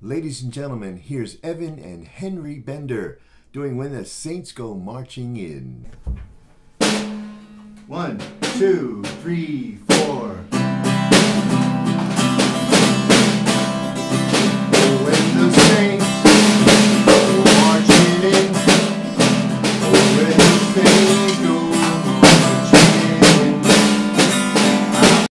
Ladies and gentlemen, here's Evan and Henry Bender doing When the Saints Go Marching In. One, two, three, four.